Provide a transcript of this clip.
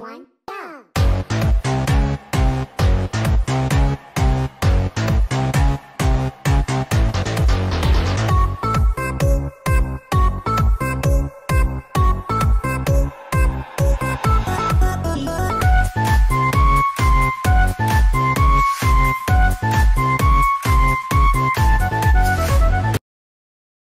One.